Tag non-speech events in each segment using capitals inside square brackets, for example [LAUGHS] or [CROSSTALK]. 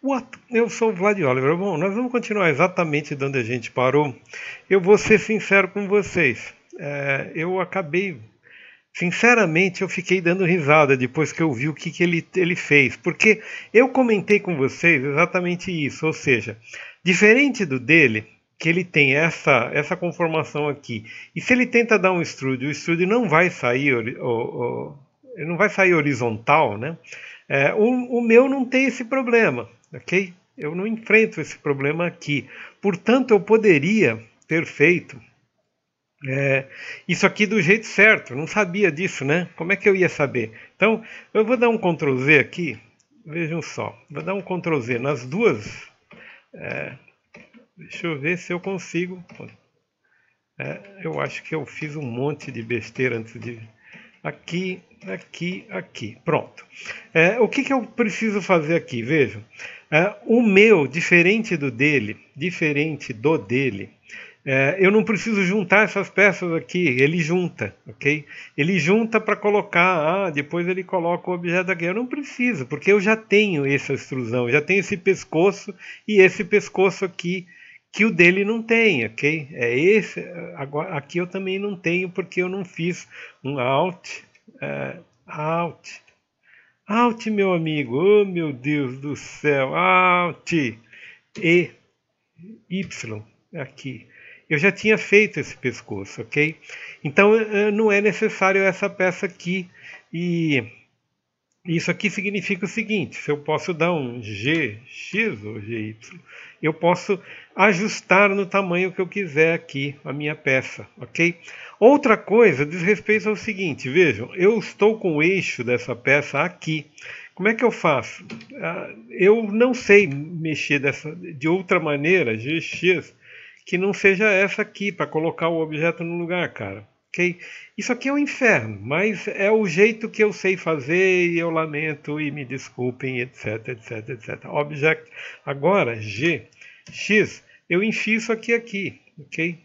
What? Eu sou o Vlad Oliver. Bom, nós vamos continuar exatamente de onde a gente parou. Eu vou ser sincero com vocês. É, eu acabei. Sinceramente, eu fiquei dando risada depois que eu vi o que, que ele, ele fez. Porque eu comentei com vocês exatamente isso. Ou seja, diferente do dele, que ele tem essa, essa conformação aqui. E se ele tenta dar um extrude, o extrude não vai sair, o, o, não vai sair horizontal, né? É, o, o meu não tem esse problema ok? Eu não enfrento esse problema aqui. Portanto, eu poderia ter feito é, isso aqui do jeito certo. Não sabia disso, né? Como é que eu ia saber? Então, eu vou dar um Ctrl Z aqui. Vejam só. Vou dar um Ctrl Z nas duas. É, deixa eu ver se eu consigo. É, eu acho que eu fiz um monte de besteira antes de. Aqui, aqui, aqui. Pronto. É, o que, que eu preciso fazer aqui? Vejam. É, o meu, diferente do dele, diferente do dele, é, eu não preciso juntar essas peças aqui, ele junta, ok? Ele junta para colocar, ah, depois ele coloca o objeto aqui. Eu não preciso, porque eu já tenho essa extrusão, já tenho esse pescoço e esse pescoço aqui que o dele não tem, ok? É esse, agora, aqui eu também não tenho porque eu não fiz um alt, uh, alt, Alt, meu amigo, oh meu Deus do céu, Alt e Y aqui. Eu já tinha feito esse pescoço, ok? Então eh, não é necessário essa peça aqui e isso aqui significa o seguinte: se eu posso dar um GX ou GY, eu posso ajustar no tamanho que eu quiser aqui a minha peça, ok? Outra coisa diz respeito ao seguinte: vejam, eu estou com o eixo dessa peça aqui. Como é que eu faço? Ah, eu não sei mexer dessa, de outra maneira, GX, que não seja essa aqui, para colocar o objeto no lugar, cara ok? Isso aqui é um inferno, mas é o jeito que eu sei fazer e eu lamento e me desculpem, etc, etc, etc. Object, agora, G, X, eu enfio isso aqui aqui, ok?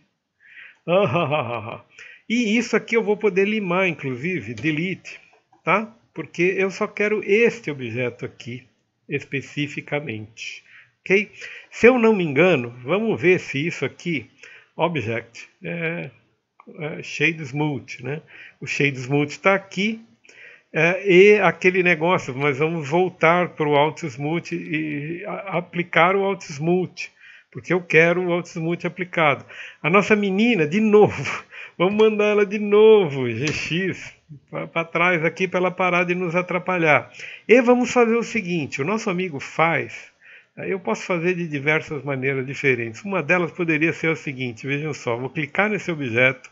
Ah, [LAUGHS] e isso aqui eu vou poder limar, inclusive, delete, tá? Porque eu só quero este objeto aqui, especificamente, ok? Se eu não me engano, vamos ver se isso aqui, object, é, é, Shade Smooth. Né? O Shade Smooth está aqui é, e aquele negócio, nós vamos voltar para o Alt Smooth e a, aplicar o Alt Smooth, porque eu quero o Alt Smooth aplicado. A nossa menina, de novo, [LAUGHS] vamos mandar ela de novo, GX, para trás aqui para ela parar de nos atrapalhar. E vamos fazer o seguinte: o nosso amigo faz. Eu posso fazer de diversas maneiras diferentes. Uma delas poderia ser o seguinte: vejam só, vou clicar nesse objeto,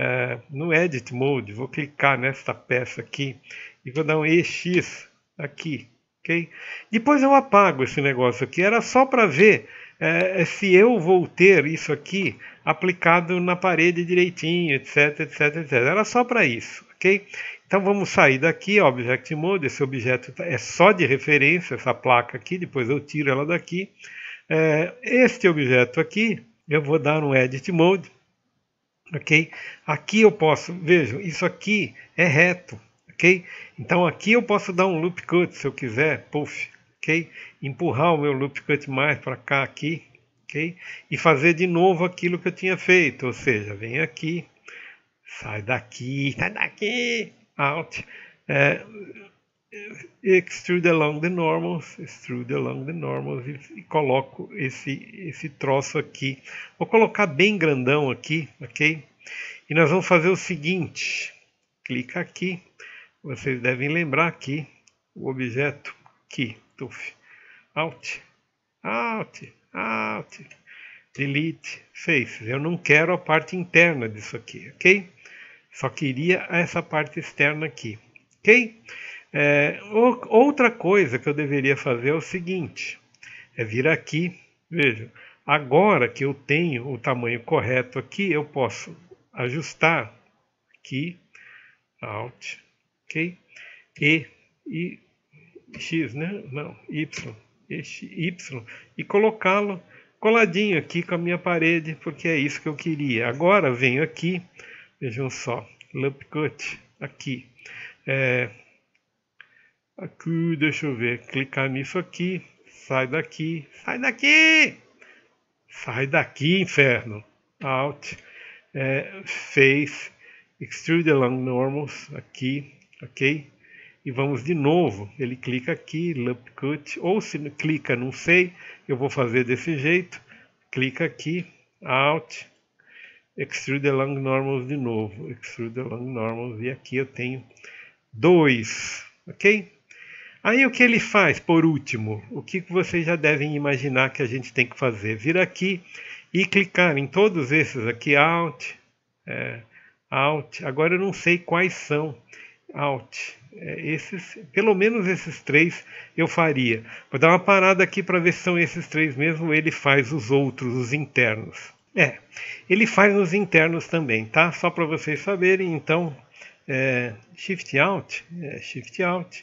é, no Edit Mode, vou clicar nesta peça aqui e vou dar um EX aqui, ok? Depois eu apago esse negócio aqui, era só para ver é, se eu vou ter isso aqui aplicado na parede direitinho, etc, etc, etc. Era só para isso, ok? Então vamos sair daqui, Object Mode, esse objeto tá, é só de referência, essa placa aqui, depois eu tiro ela daqui. É, este objeto aqui, eu vou dar um Edit Mode, ok? Aqui eu posso, vejam, isso aqui é reto, ok? Então aqui eu posso dar um loop cut se eu quiser, puff, ok? Empurrar o meu loop cut mais para cá aqui, ok? E fazer de novo aquilo que eu tinha feito, ou seja, vem aqui, sai daqui, [LAUGHS] sai daqui, out, é, extrude along the normals, extrude along the normals e, e, coloco esse, esse troço aqui. Vou colocar bem grandão aqui, ok? E nós vamos fazer o seguinte, clica aqui, vocês devem lembrar aqui o objeto aqui, tuf, alt, alt, alt, delete, faces. Eu não quero a parte interna disso aqui, ok? Só queria essa parte externa aqui, ok? É, outra coisa que eu deveria fazer é o seguinte: é vir aqui, veja, agora que eu tenho o tamanho correto aqui, eu posso ajustar aqui, Alt, ok? E, e X, né? Não, Y, Y, e colocá-lo coladinho aqui com a minha parede, porque é isso que eu queria. Agora venho aqui, vejam só, Lump Cut, aqui. É, Aqui, deixa eu ver, clicar nisso aqui, sai daqui, sai daqui, sai daqui, inferno, out, é, face, extrude along normals, aqui, ok? E vamos de novo, ele clica aqui, loop cut, ou se clica, não sei, eu vou fazer desse jeito, clica aqui, out, extrude along normals de novo, extrude along normals, e aqui eu tenho dois, ok? Aí o que ele faz, por último, o que vocês já devem imaginar que a gente tem que fazer? Vir aqui e clicar em todos esses aqui, Alt, é, Alt, agora eu não sei quais são, Alt, é, esses, pelo menos esses três eu faria. Vou dar uma parada aqui para ver se são esses três mesmo, ele faz os outros, os internos. É, ele faz nos internos também, tá? Só para vocês saberem, então, é, Shift Alt, é, Shift Alt,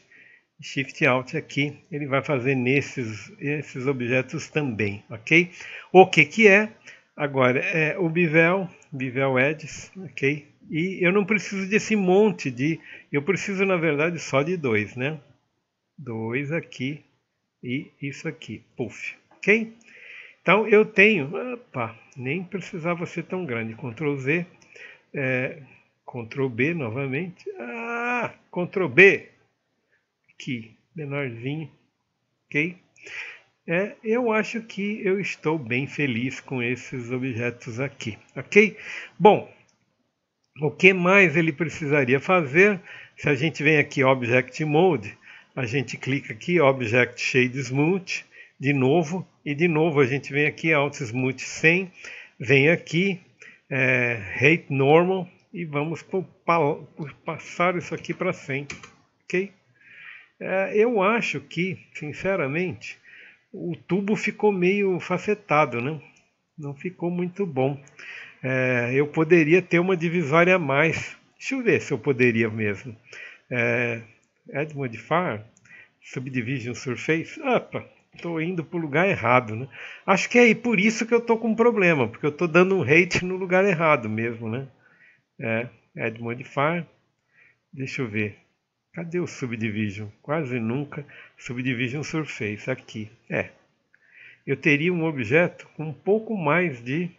Shift Alt aqui, ele vai fazer nesses esses objetos também, ok? O que que é? Agora, é o Bivel, Bivel Edges, ok? E eu não preciso desse monte de, eu preciso na verdade só de dois, né? Dois aqui e isso aqui, puff, ok? Então eu tenho, opa, nem precisava ser tão grande, Ctrl Z, é, Ctrl B novamente, ah, Ctrl B, aqui, menorzinho, ok? É, eu acho que eu estou bem feliz com esses objetos aqui, ok? Bom, o que mais ele precisaria fazer? Se a gente vem aqui Object Mode, a gente clica aqui Object Shade Smooth, de novo, e de novo a gente vem aqui Alt Smooth 100, vem aqui é, Rate Normal e vamos passar isso aqui para 100, ok? É, eu acho que, sinceramente, o tubo ficou meio facetado, né? Não ficou muito bom. É, eu poderia ter uma divisória a mais. Deixa eu ver se eu poderia mesmo. É, Add Modifier, Subdivision Surface. Opa, estou indo para o lugar errado, né? Acho que é por isso que eu estou com um problema, porque eu estou dando um hate no lugar errado mesmo, né? É, Add. Deixa eu ver. Cadê o Subdivision? Quase nunca. Subdivision Surface, aqui. É. Eu teria um objeto com um pouco mais de...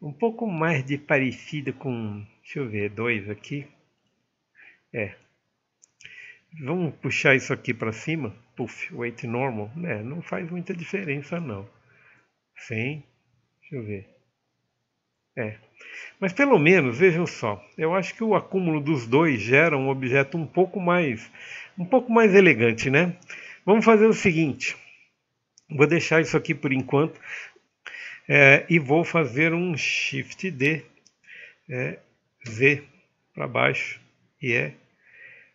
Um pouco mais de parecido com... Deixa eu ver, dois aqui. É. Vamos puxar isso aqui para cima. Puff, weight normal. É, não faz muita diferença não. Sim. Deixa eu ver. É. Mas pelo menos, vejam só, eu acho que o acúmulo dos dois gera um objeto um pouco mais, um pouco mais elegante, né? Vamos fazer o seguinte, vou deixar isso aqui por enquanto é, e vou fazer um Shift D, é, Z para baixo e é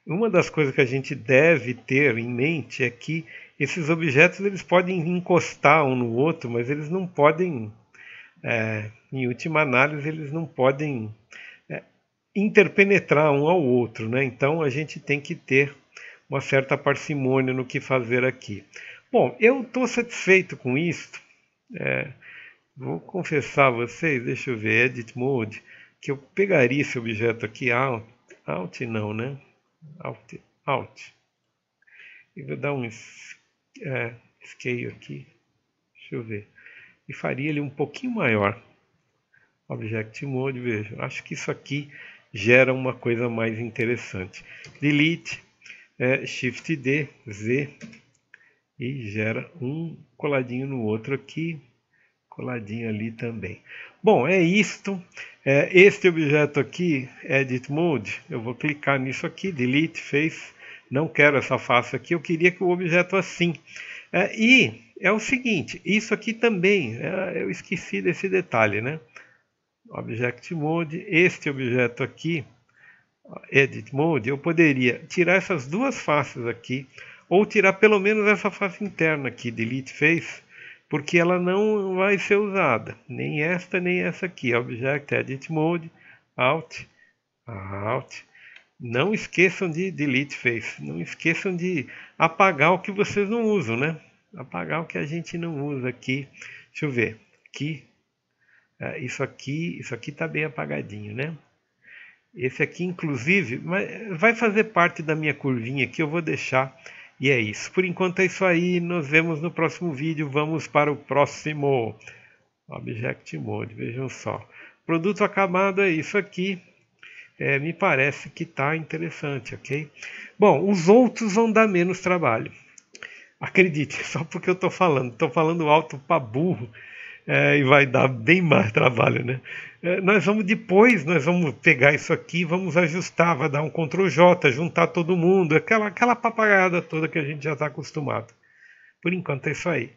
uma das coisas que a gente deve ter em mente é que esses objetos eles podem encostar um no outro, mas eles não podem é, em última análise, eles não podem é, interpenetrar um ao outro, né? Então a gente tem que ter uma certa parcimônia no que fazer aqui. Bom, eu estou satisfeito com isso. É, vou confessar a vocês, deixa eu ver, Edit Mode, que eu pegaria esse objeto aqui, Alt, Alt não, né? Alt, Alt. E vou dar um é, scale aqui, deixa eu ver e faria ele um pouquinho maior. Object Mode, veja, acho que isso aqui gera uma coisa mais interessante. Delete, é, Shift D, Z e gera um coladinho no outro aqui, coladinho ali também. Bom, é isto. É, este objeto aqui, Edit Mode, eu vou clicar nisso aqui, Delete, Face. Não quero essa face aqui, eu queria que o objeto assim. É, e é o seguinte, isso aqui também, é, eu esqueci desse detalhe, né? Object Mode, este objeto aqui, Edit Mode, eu poderia tirar essas duas faces aqui, ou tirar pelo menos essa face interna aqui, Delete Face, porque ela não vai ser usada, nem esta nem essa aqui, Object Edit Mode, Alt, Alt, não esqueçam de Delete Face, não esqueçam de apagar o que vocês não usam, né? Apagar o que a gente não usa aqui. Deixa eu ver. Aqui. É, isso aqui, isso aqui está bem apagadinho, né? Esse aqui, inclusive, vai fazer parte da minha curvinha aqui. Eu vou deixar E é isso. Por enquanto é isso aí. Nos vemos no próximo vídeo. Vamos para o próximo Object Mode. Vejam só. Produto acabado é isso aqui. É, me parece que está interessante, ok? Bom, os outros vão dar menos trabalho. Acredite, [LAUGHS] só porque eu estou falando. Estou falando alto para burro é, e vai dar bem mais trabalho, né? É, nós vamos depois, nós vamos pegar isso aqui, vamos ajustar, vai dar um Ctrl J, juntar todo mundo, aquela, aquela papagaiada toda que a gente já está acostumado. Por enquanto é isso aí.